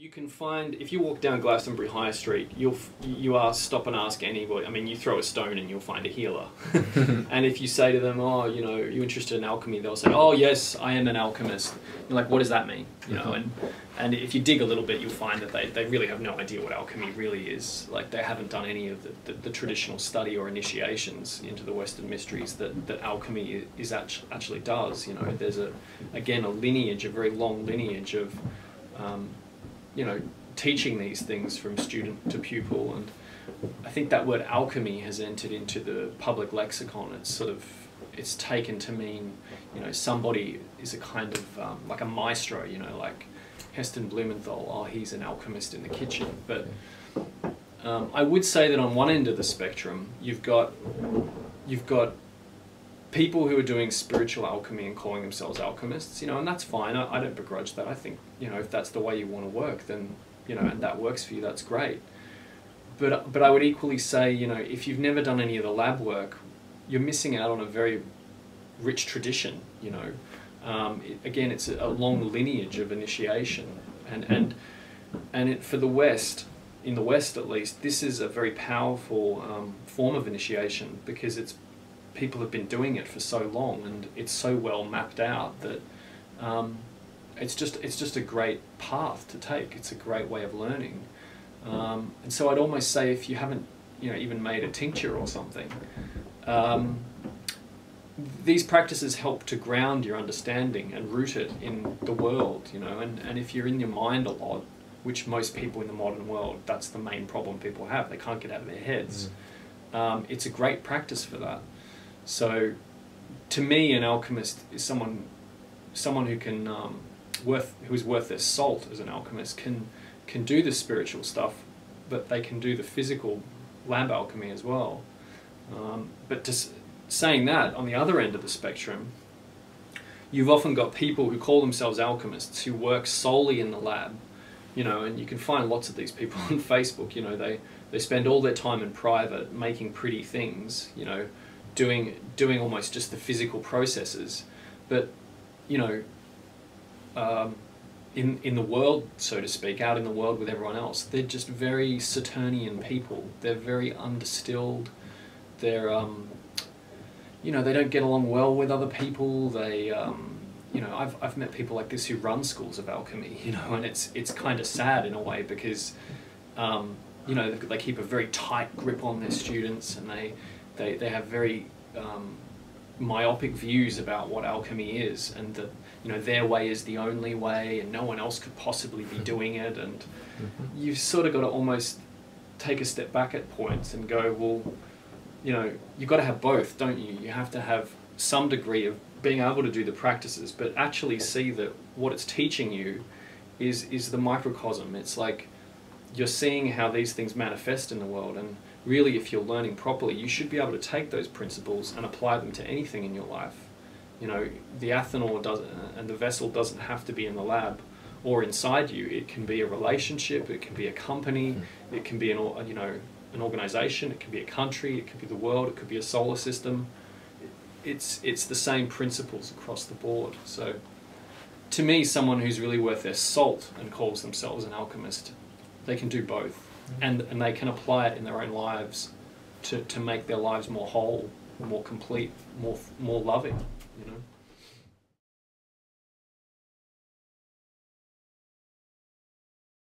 You can find if you walk down Glastonbury High Street, you'll you ask stop and ask anybody. I mean, you throw a stone and you'll find a healer. and if you say to them, "Oh, you know, you interested in alchemy?" They'll say, "Oh, yes, I am an alchemist." You're like, "What does that mean?" You know, and and if you dig a little bit, you'll find that they, they really have no idea what alchemy really is. Like they haven't done any of the, the, the traditional study or initiations into the Western mysteries that, that alchemy is actually, actually does. You know, there's a again a lineage, a very long lineage of um, you know, teaching these things from student to pupil. And I think that word alchemy has entered into the public lexicon. It's sort of, it's taken to mean, you know, somebody is a kind of um, like a maestro, you know, like Heston Blumenthal, oh, he's an alchemist in the kitchen. But um, I would say that on one end of the spectrum, you've got, you've got people who are doing spiritual alchemy and calling themselves alchemists, you know, and that's fine. I, I don't begrudge that. I think, you know, if that's the way you want to work, then, you know, and that works for you, that's great. But, but I would equally say, you know, if you've never done any of the lab work, you're missing out on a very rich tradition, you know. Um, it, again, it's a, a, long lineage of initiation. And, and, and it, for the West, in the West at least, this is a very powerful um, form of initiation because it's people have been doing it for so long and it's so well mapped out that um, it's just it's just a great path to take. It's a great way of learning. Um, and so I'd almost say if you haven't you know even made a tincture or something, um, these practices help to ground your understanding and root it in the world. You know, and, and if you're in your mind a lot, which most people in the modern world, that's the main problem people have. They can't get out of their heads. Mm. Um, it's a great practice for that. So, to me, an alchemist is someone, someone who can um, worth who is worth their salt as an alchemist can can do the spiritual stuff, but they can do the physical lab alchemy as well. Um, but just saying that, on the other end of the spectrum, you've often got people who call themselves alchemists who work solely in the lab, you know, and you can find lots of these people on Facebook. You know, they they spend all their time in private making pretty things, you know, doing doing almost just the physical processes, but you know, um, in in the world, so to speak, out in the world with everyone else, they're just very Saturnian people. They're very undistilled. They're um, you know, they don't get along well with other people. They um, you know, I've I've met people like this who run schools of alchemy. You know, and it's it's kind of sad in a way because. Um, you know, they keep a very tight grip on their students, and they they, they have very um, myopic views about what alchemy is and that you know their way is the only way and no one else could possibly be doing it. And mm-hmm. you've sort of got to almost take a step back at points and go well you know you've got to have both don't you? You have to have some degree of being able to do the practices but actually see that what it's teaching you is is the microcosm. It's like you're seeing how these things manifest in the world and really, if you're learning properly, you should be able to take those principles and apply them to anything in your life. You know, the athanor does and the vessel doesn't have to be in the lab or inside you. It can be a relationship, it can be a company, hmm. it can be an you know an organization, it can be a country, it could be the world, it could be a solar system. It's it's the same principles across the board. So, to me, someone who's really worth their salt and calls themselves an alchemist, they can do both and, and they can apply it in their own lives to, to make their lives more whole, more complete, more, more loving, you know.